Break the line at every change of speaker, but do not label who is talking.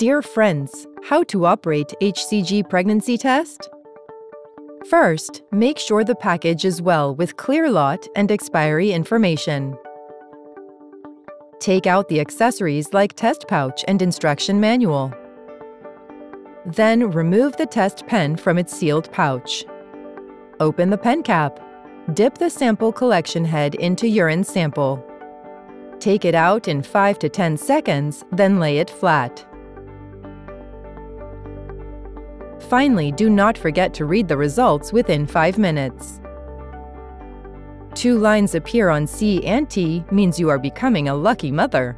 Dear friends, how to operate HCG pregnancy test? First, make sure the package is well with clear lot and expiry information. Take out the accessories like test pouch and instruction manual. Then remove the test pen from its sealed pouch. Open the pen cap. Dip the sample collection head into urine sample. Take it out in 5 to 10 seconds, then lay it flat. Finally, do not forget to read the results within 5 minutes. Two lines appear on C and T means you are becoming a lucky mother.